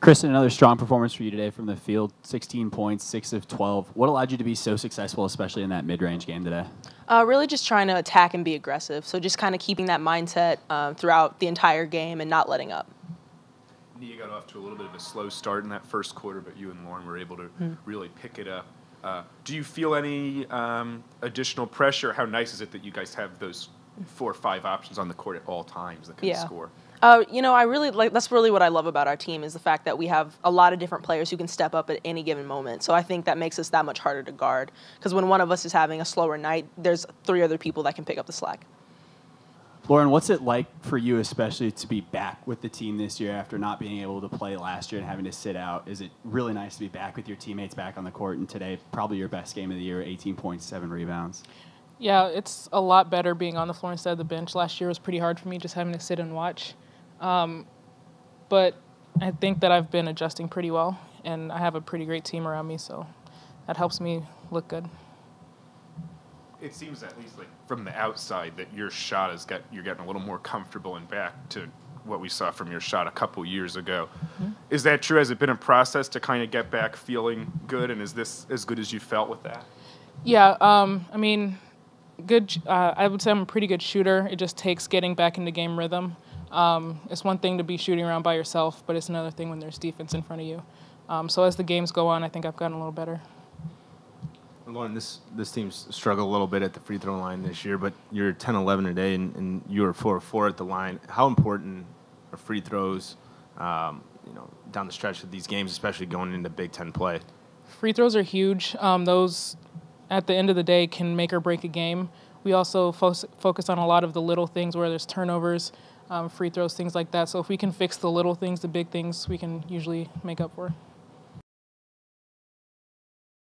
Christen, another strong performance for you today from the field 16 points, 6 of 12. What allowed you to be so successful, especially in that mid range game today? Uh, really just trying to attack and be aggressive. So just kind of keeping that mindset uh, throughout the entire game and not letting up. Nia got off to a little bit of a slow start in that first quarter, but you and Lauren were able to mm. really pick it up. Uh, do you feel any um, additional pressure? How nice is it that you guys have those four or five options on the court at all times that can yeah. score? Uh, you know, I really like that's really what I love about our team is the fact that we have a lot of different players who can step up at any given moment. So I think that makes us that much harder to guard because when one of us is having a slower night, there's three other people that can pick up the slack. Lauren, what's it like for you, especially to be back with the team this year after not being able to play last year and having to sit out? Is it really nice to be back with your teammates back on the court? And today, probably your best game of the year, 18.7 rebounds. Yeah, it's a lot better being on the floor instead of the bench. Last year was pretty hard for me just having to sit and watch. Um, but I think that I've been adjusting pretty well, and I have a pretty great team around me, so that helps me look good. It seems at least like from the outside that your shot has got you're getting a little more comfortable and back to what we saw from your shot a couple years ago. Mm-hmm. Is that true? Has it been a process to kind of get back feeling good, and is this as good as you felt with that? Yeah, um, I mean, good. Uh, I would say I'm a pretty good shooter. It just takes getting back into game rhythm. Um, it's one thing to be shooting around by yourself, but it's another thing when there's defense in front of you. Um, so as the games go on, I think I've gotten a little better. Lauren, this this team's struggled a little bit at the free throw line this year, but you're 10-11 today, and, and you were 4-4 at the line. How important are free throws, um, you know, down the stretch of these games, especially going into Big Ten play? Free throws are huge. Um, those, at the end of the day, can make or break a game. We also fo- focus on a lot of the little things where there's turnovers um, free throws, things like that. So if we can fix the little things, the big things, we can usually make up for.